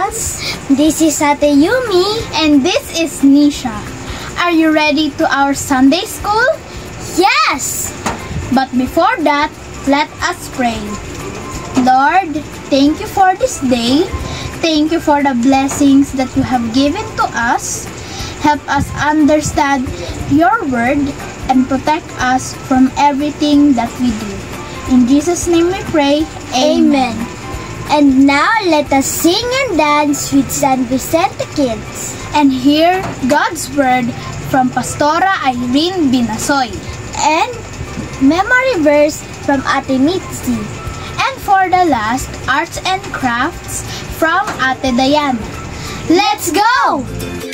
us. This is Ate Yumi. And this is Nisha. Are you ready to our Sunday school? Yes! But before that, let us pray. Lord, thank you for this day. Thank you for the blessings that you have given to us. Help us understand your word and protect us from everything that we do. In Jesus' name we pray. Amen. Amen. And now let us sing and dance with San Vicente Kids. And hear God's Word from Pastora Irene Binasoy. And memory verse from Ate Mitzi. And for the last, Arts and Crafts from Ate Diana. Let's go!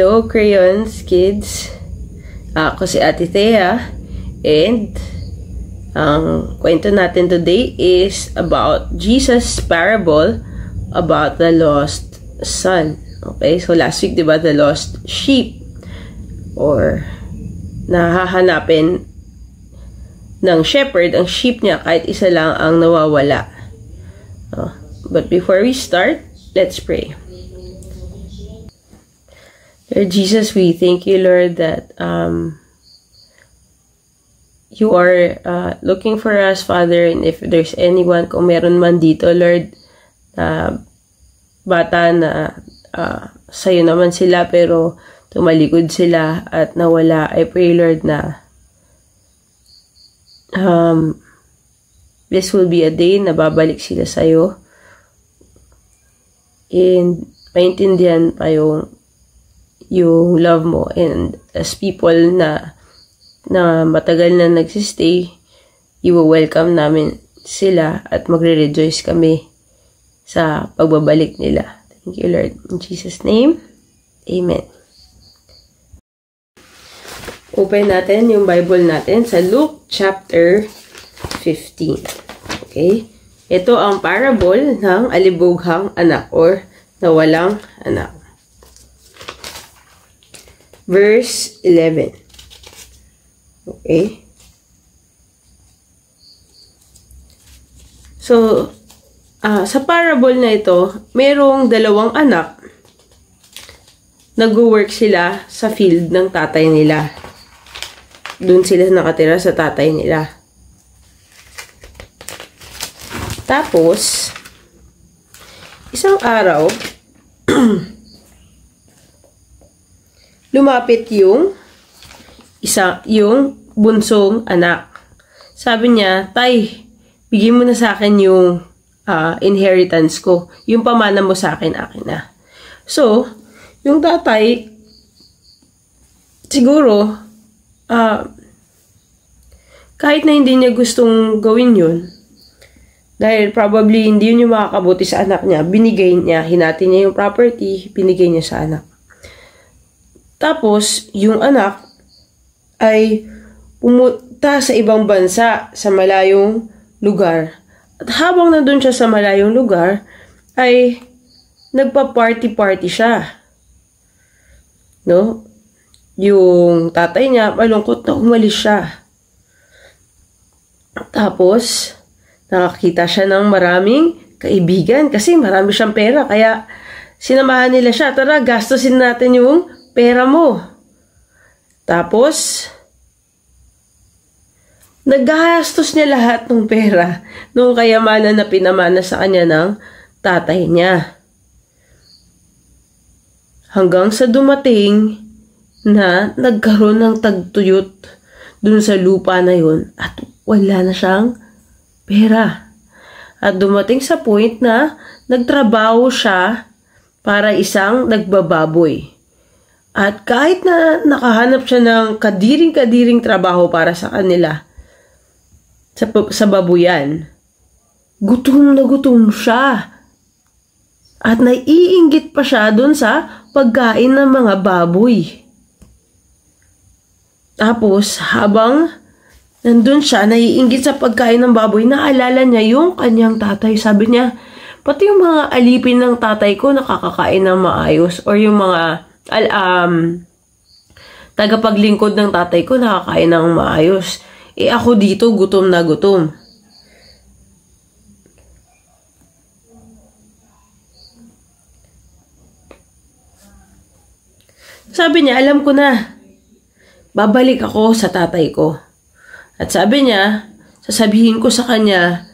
Hello, Crayons Kids. Ako si Ate Thea. And ang kwento natin today is about Jesus' parable about the lost son. Okay, so last week, di ba, the lost sheep. Or nahahanapin ng shepherd ang sheep niya kahit isa lang ang nawawala. Oh, but before we start, let's pray. Lord Jesus, we thank you, Lord, that um, you are uh, looking for us, Father, and if there's anyone, kung meron man dito, Lord, na bata na uh, sa'yo naman sila, pero tumalikod sila at nawala, I pray, Lord, na um, this will be a day na babalik sila sa'yo. And maintindihan pa yung yung love mo and as people na na matagal na nagsistay, you will welcome namin sila at magre-rejoice kami sa pagbabalik nila. Thank you, Lord. In Jesus' name, Amen. Open natin yung Bible natin sa Luke chapter 15. Okay? Ito ang parable ng alibughang anak or nawalang anak. Verse 11. Okay? So, ah, sa parable na ito, merong dalawang anak nag-work sila sa field ng tatay nila. Doon sila nakatira sa tatay nila. Tapos, isang araw, lumapit yung isa, yung bunsong anak. Sabi niya, Tay, bigyan mo na sa akin yung ah, inheritance ko. Yung pamana mo sa akin, akin na. So, yung tatay, siguro, ah, kahit na hindi niya gustong gawin yun, dahil probably hindi yun yung makakabuti sa anak niya, binigay niya, hinati niya yung property, binigay niya sa anak. Tapos, yung anak ay pumunta sa ibang bansa, sa malayong lugar. At habang nandun siya sa malayong lugar, ay nagpa-party-party siya. No? Yung tatay niya, malungkot na umalis siya. Tapos, nakakita siya ng maraming kaibigan kasi marami siyang pera. Kaya, sinamahan nila siya, tara, gastusin natin yung pera mo. Tapos, naggastos niya lahat ng pera nung kayamanan na pinamana sa kanya ng tatay niya. Hanggang sa dumating na nagkaroon ng tagtuyot dun sa lupa na yun at wala na siyang pera. At dumating sa point na nagtrabaho siya para isang nagbababoy. At kahit na nakahanap siya ng kadiring-kadiring trabaho para sa kanila, sa, sa babuyan, gutom na gutom siya. At naiinggit pa siya dun sa pagkain ng mga baboy. Tapos, habang nandun siya, naiinggit sa pagkain ng baboy, naalala niya yung kanyang tatay. Sabi niya, pati yung mga alipin ng tatay ko nakakakain ng maayos or yung mga al um, tagapaglingkod ng tatay ko nakakain ng maayos. Eh ako dito gutom na gutom. Sabi niya, alam ko na. Babalik ako sa tatay ko. At sabi niya, sasabihin ko sa kanya,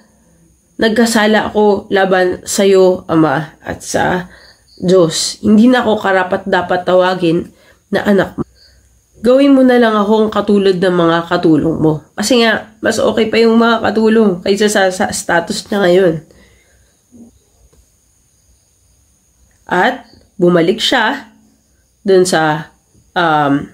nagkasala ako laban sa iyo, Ama, at sa Diyos. Hindi na ako karapat dapat tawagin na anak mo. Gawin mo na lang akong katulad ng mga katulong mo. Kasi nga, mas okay pa yung mga katulong kaysa sa, sa status niya ngayon. At bumalik siya dun sa um,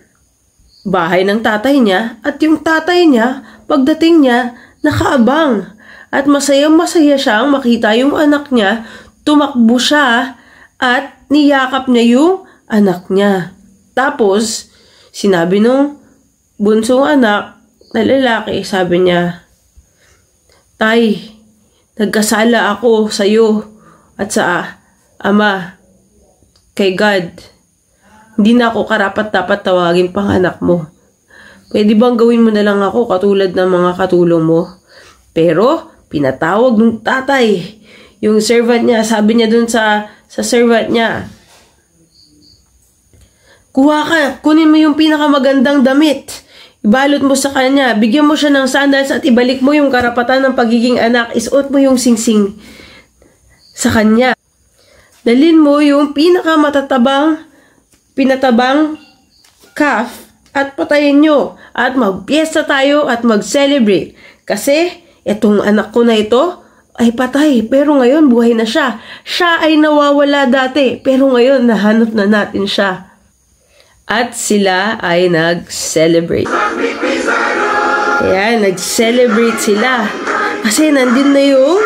bahay ng tatay niya at yung tatay niya, pagdating niya, nakaabang. At masayang-masaya siyang makita yung anak niya, tumakbo siya at niyakap niya yung anak niya. Tapos, sinabi nung bunsong anak na lalaki, sabi niya, Tay, nagkasala ako sa iyo at sa ama, kay God. Hindi na ako karapat dapat tawagin pang anak mo. Pwede bang gawin mo na lang ako katulad ng mga katulong mo? Pero, pinatawag ng tatay. Yung servant niya, sabi niya dun sa, sa servant niya, Kuha ka, kunin mo yung pinakamagandang damit. Ibalot mo sa kanya, bigyan mo siya ng sandals at ibalik mo yung karapatan ng pagiging anak. Isuot mo yung singsing sa kanya. Dalin mo yung pinakamatatabang, pinatabang calf at patayin nyo. At magpiesta tayo at mag-celebrate. Kasi, itong anak ko na ito, ay patay, pero ngayon buhay na siya. Siya ay nawawala dati, pero ngayon nahanap na natin siya. At sila ay nag-celebrate. Ayan, nag-celebrate sila. Kasi nandun na yung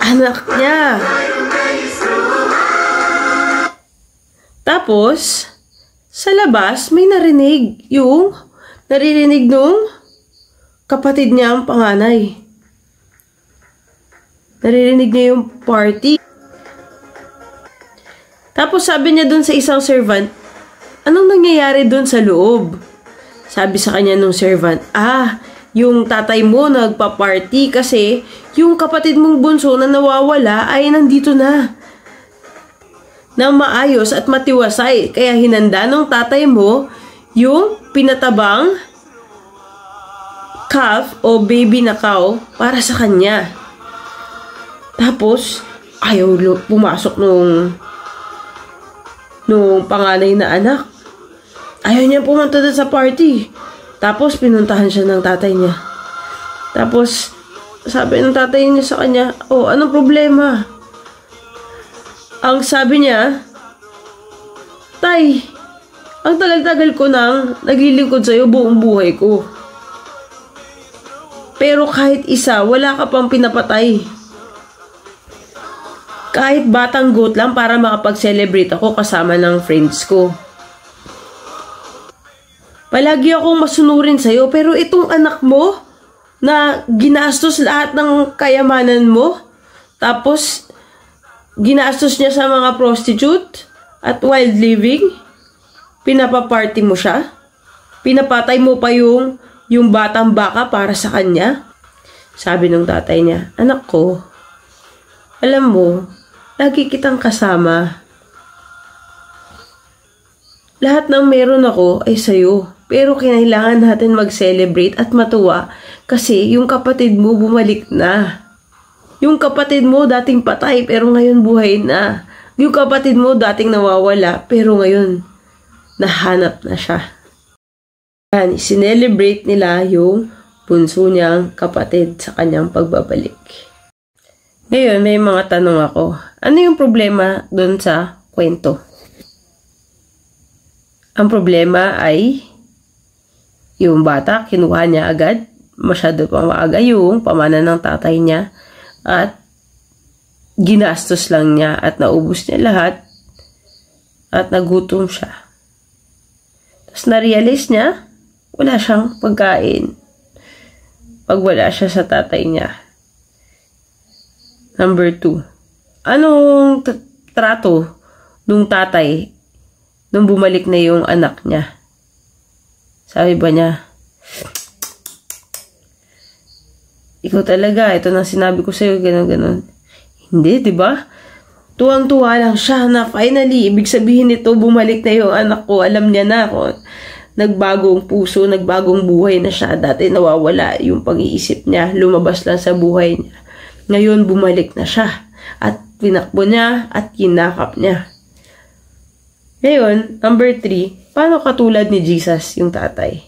anak niya. Tapos, sa labas, may narinig yung naririnig nung kapatid niya ang panganay. Naririnig niya yung party. Tapos sabi niya dun sa isang servant, anong nangyayari dun sa loob? Sabi sa kanya nung servant, ah, yung tatay mo nagpa-party kasi yung kapatid mong bunso na nawawala ay nandito na. Na maayos at matiwasay. Kaya hinanda ng tatay mo yung pinatabang calf o baby na cow para sa kanya. Tapos, ayaw pumasok nung nung panganay na anak. Ayaw niya pumunta sa party. Tapos, pinuntahan siya ng tatay niya. Tapos, sabi ng tatay niya sa kanya, oh, anong problema? Ang sabi niya, Tay, ang tagal-tagal ko nang naglilingkod sa'yo buong buhay ko. Pero kahit isa, wala ka pang pinapatay. Kahit batang goat lang para makapag-celebrate ako kasama ng friends ko. Palagi akong masunurin sa'yo, pero itong anak mo, na ginastos lahat ng kayamanan mo, tapos ginastos niya sa mga prostitute at wild living, pinapaparty mo siya, pinapatay mo pa yung, yung batang baka para sa kanya. Sabi ng tatay niya, anak ko, alam mo, lagi kitang kasama. Lahat ng meron ako ay sa'yo. Pero kinailangan natin mag-celebrate at matuwa kasi yung kapatid mo bumalik na. Yung kapatid mo dating patay pero ngayon buhay na. Yung kapatid mo dating nawawala pero ngayon nahanap na siya. Yan, sinelebrate nila yung bunso niyang kapatid sa kanyang pagbabalik. Ngayon, may mga tanong ako. Ano yung problema doon sa kwento? Ang problema ay yung bata, kinuha niya agad. Masyado pa maaga yung pamana ng tatay niya. At ginastos lang niya at naubos niya lahat. At nagutom siya. Tapos na-realize niya, wala siyang pagkain. Pag wala siya sa tatay niya. Number two, anong trato nung tatay nung bumalik na yung anak niya? Sabi ba niya, ikaw talaga, ito na sinabi ko sa'yo, gano'n, gano'n. Hindi, di ba? Tuwang-tuwa lang siya na finally, ibig sabihin nito, bumalik na yung anak ko. Alam niya na ako. Nagbagong puso, nagbagong buhay na siya. Dati nawawala yung pag-iisip niya. Lumabas lang sa buhay niya. Ngayon, bumalik na siya. At pinakbo niya at kinakap niya. Ngayon, number three, paano katulad ni Jesus yung tatay?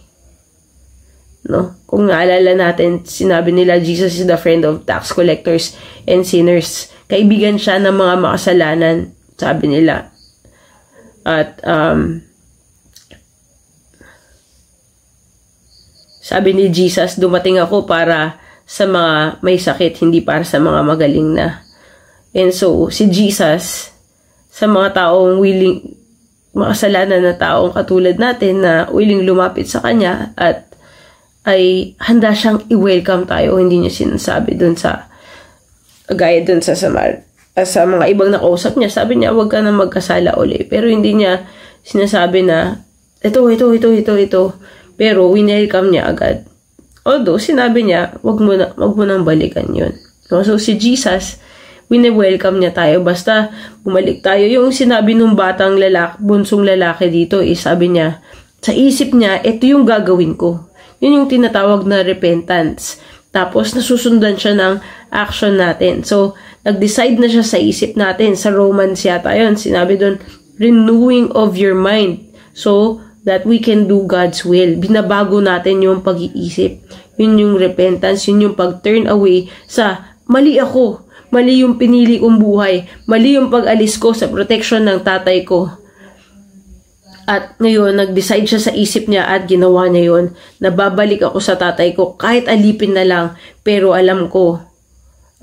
No? Kung naalala natin, sinabi nila Jesus is the friend of tax collectors and sinners. Kaibigan siya ng mga makasalanan, sabi nila. At um, sabi ni Jesus, dumating ako para sa mga may sakit, hindi para sa mga magaling na. And so, si Jesus, sa mga taong willing, makasalanan na taong katulad natin na willing lumapit sa Kanya at ay handa siyang i-welcome tayo. Hindi niya sinasabi dun sa, gaya dun sa Samar, ah, sa mga ibang nakausap niya. Sabi niya, huwag ka na magkasala uli. Pero hindi niya sinasabi na, ito, ito, ito, ito, ito. Pero winelcome niya agad. Although, sinabi niya, wag mo, na, wag mo nang balikan yun. No? So, si Jesus, wine-welcome niya tayo. Basta, bumalik tayo. Yung sinabi nung batang lalaki, bunsong lalaki dito, is sabi niya, sa isip niya, ito yung gagawin ko. Yun yung tinatawag na repentance. Tapos, nasusundan siya ng action natin. So, nag-decide na siya sa isip natin. Sa Romans yata yun. Sinabi doon, renewing of your mind. So, that we can do God's will. Binabago natin yung pag-iisip. Yun yung repentance, yun yung pag-turn away sa mali ako, mali yung pinili kong buhay, mali yung pag-alis ko sa protection ng tatay ko. At ngayon, nag-decide siya sa isip niya at ginawa niya yun, na babalik ako sa tatay ko. Kahit alipin na lang, pero alam ko,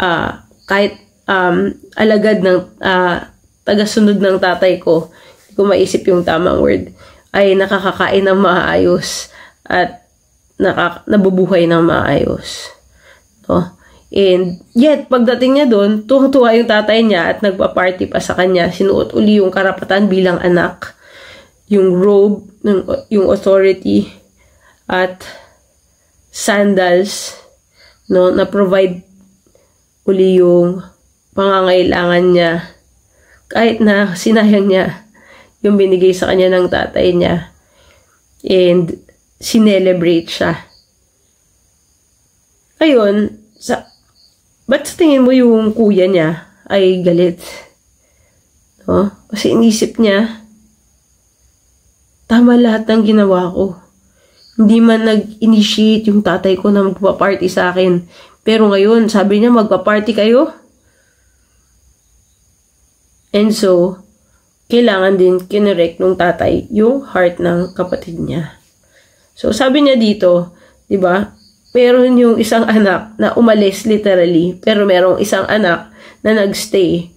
ah kahit um, alagad ng ah, tagasunod ng tatay ko, hindi ko maisip yung tamang word, ay nakakakain ng maayos. At nakak- nabubuhay ng maayos. No? And yet, pagdating niya doon, tuwang-tuwa yung tatay niya at nagpa-party pa sa kanya. Sinuot uli yung karapatan bilang anak, yung robe, ng, yung authority, at sandals, no, na provide uli yung pangangailangan niya. Kahit na sinayang niya yung binigay sa kanya ng tatay niya. And sinelebrate siya. Ayun, sa, ba't sa tingin mo yung kuya niya ay galit? No? Kasi inisip niya, tama lahat ng ginawa ko. Hindi man nag-initiate yung tatay ko na magpa-party sa akin. Pero ngayon, sabi niya, magpa-party kayo? And so, kailangan din kinorek ng tatay yung heart ng kapatid niya. So, sabi niya dito, di ba, meron yung isang anak na umalis literally, pero merong isang anak na nagstay.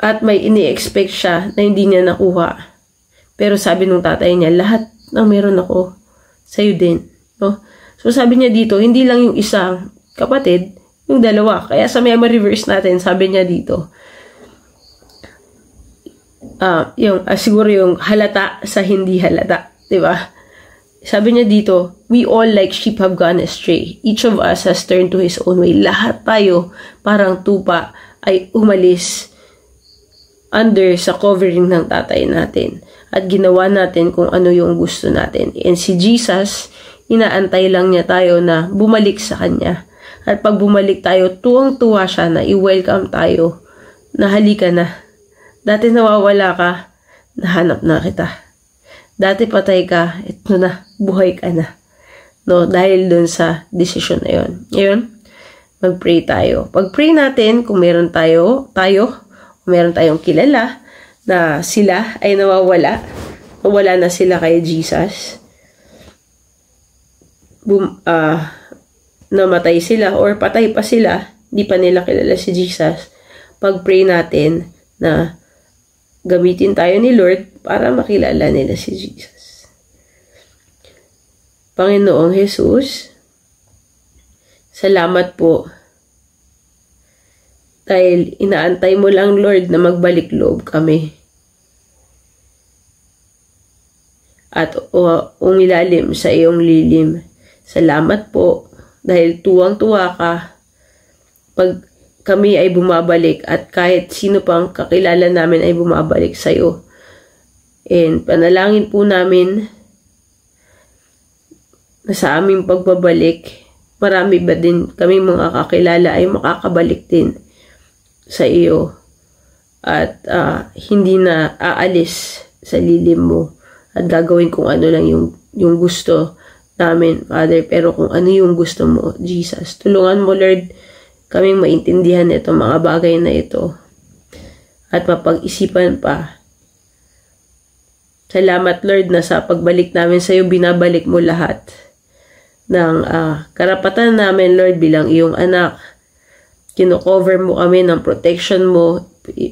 At may ini-expect siya na hindi niya nakuha. Pero sabi ng tatay niya, lahat ng meron ako, sa'yo din. No? So, sabi niya dito, hindi lang yung isang kapatid, yung dalawa. Kaya sa memory verse natin, sabi niya dito, ah yung ah, siguro yung halata sa hindi halata, 'di ba? Sabi niya dito, we all like sheep have gone astray. Each of us has turned to his own way. Lahat tayo parang tupa ay umalis under sa covering ng tatay natin at ginawa natin kung ano yung gusto natin. And si Jesus, inaantay lang niya tayo na bumalik sa kanya. At pag bumalik tayo, tuwang-tuwa siya na i-welcome tayo na halika na Dati nawawala ka, nahanap na kita. Dati patay ka, ito na, buhay ka na. No, dahil dun sa decision na yun. Ngayon, mag-pray tayo. Pag-pray natin, kung meron tayo, tayo, kung meron tayong kilala, na sila ay nawawala, nawala na sila kay Jesus, bum, uh, namatay sila or patay pa sila, di pa nila kilala si Jesus, pag-pray natin na gamitin tayo ni Lord para makilala nila si Jesus. Panginoong Jesus, salamat po dahil inaantay mo lang Lord na magbalik loob kami. At umilalim sa iyong lilim. Salamat po dahil tuwang-tuwa ka pag kami ay bumabalik at kahit sino pang kakilala namin ay bumabalik sa iyo. And panalangin po namin na sa aming pagbabalik, marami ba din kami mga kakilala ay makakabalik din sa iyo at uh, hindi na aalis sa lilim mo at gagawin kung ano lang yung, yung gusto namin, Father. Pero kung ano yung gusto mo, Jesus, tulungan mo, Lord, kaming maintindihan itong mga bagay na ito at mapag-isipan pa. Salamat Lord na sa pagbalik namin sa iyo binabalik mo lahat ng uh, karapatan namin Lord bilang iyong anak kino-cover mo kami ng protection mo,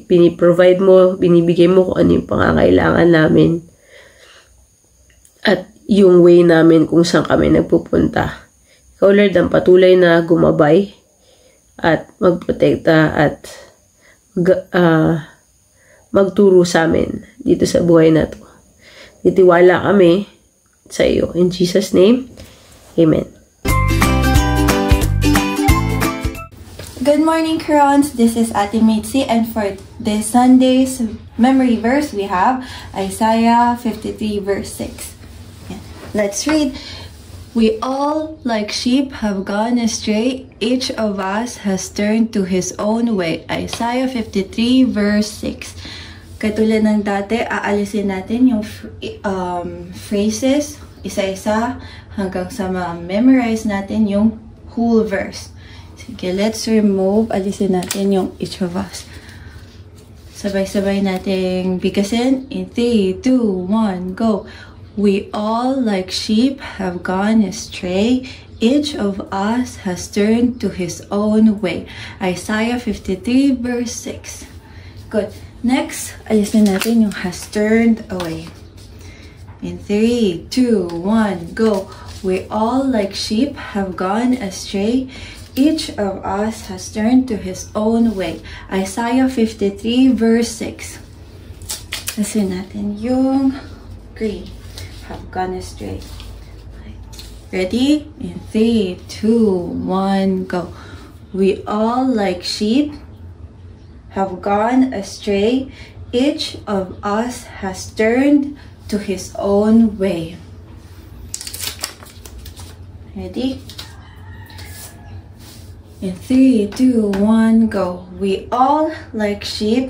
piniprovide mo, binibigay mo kung ano yung pangangailangan namin. At yung way namin kung saan kami nagpupunta. Ikaw, Lord, ang patuloy na gumabay at magprotekta at mag, ah, magturo sa amin dito sa buhay na to. Titiwala kami sa iyo. In Jesus' name, Amen. Good morning, Kurons. This is Ate Mitzi, and for this Sunday's memory verse, we have Isaiah 53, verse 6. Yeah. Let's read. We all, like sheep, have gone astray. Each of us has turned to his own way. Isaiah 53, verse 6. Katulad ng dati, aalisin natin yung um, phrases, isa-isa, hanggang sa ma-memorize natin yung whole verse. Sige, let's remove, alisin natin yung each of us. Sabay-sabay nating bigasin. In 3, 2, 1, go. We all, like sheep, have gone astray. Each of us has turned to his own way. Isaiah 53, verse 6. Good. Next, alisin natin yung has turned away. In 3, 2, 1, go. We all, like sheep, have gone astray. Each of us has turned to his own way. Isaiah 53, verse 6. Kasi natin yung green. Have gone astray. Ready? In three, two, one, go. We all, like sheep, have gone astray. Each of us has turned to his own way. Ready? In three, two, one, go. We all, like sheep,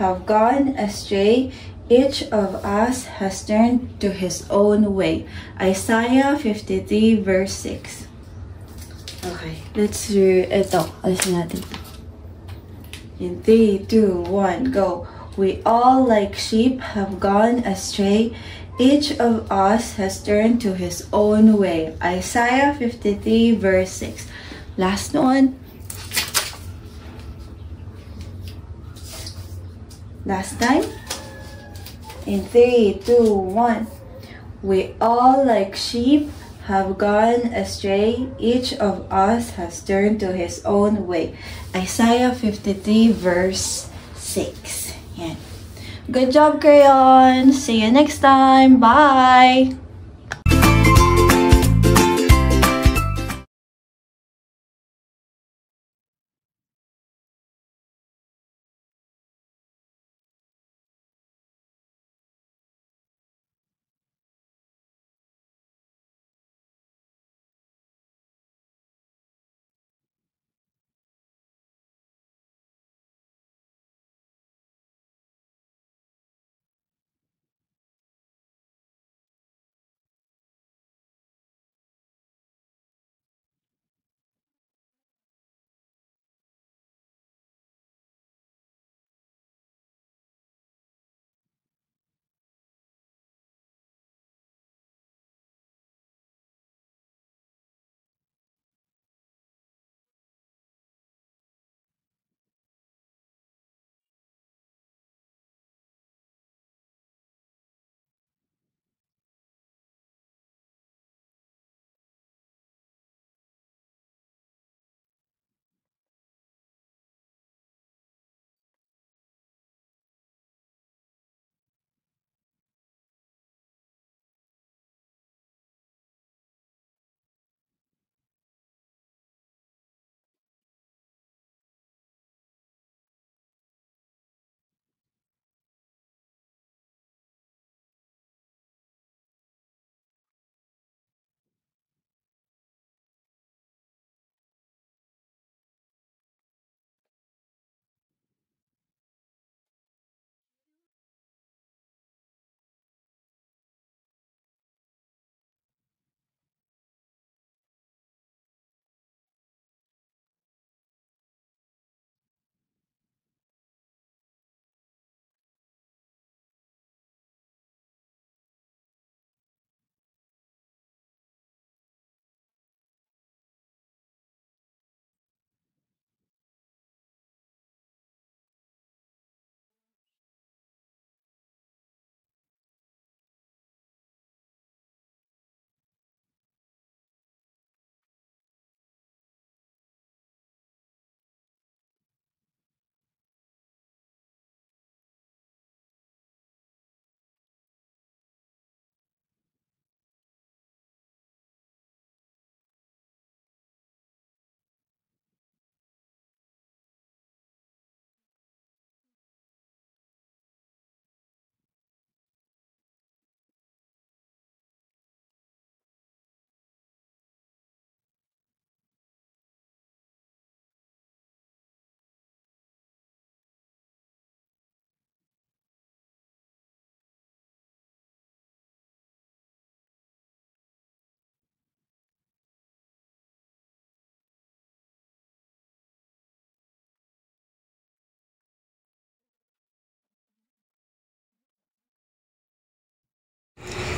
have gone astray. Each of us has turned to his own way. Isaiah 53, verse 6. Okay, let's do ito. Alisin natin. In three, two, one, go. We all, like sheep, have gone astray. Each of us has turned to his own way. Isaiah 53, verse 6. Last one. Last time. In three, two, one. We all, like sheep, have gone astray. Each of us has turned to his own way. Isaiah 53, verse 6. Yan. Good job, Crayon! See you next time! Bye!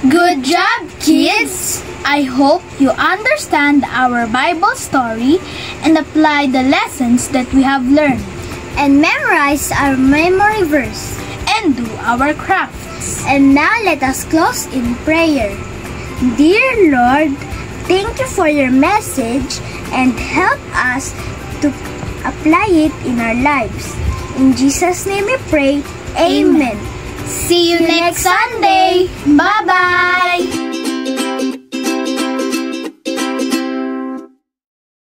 Good job, kids! I hope you understand our Bible story and apply the lessons that we have learned And memorize our memory verse. and do our crafts. And now let us close in prayer. Dear Lord, thank you for your message and help us to apply it in our lives. In Jesus' name we pray. Amen. See you next Sunday! Bye-bye!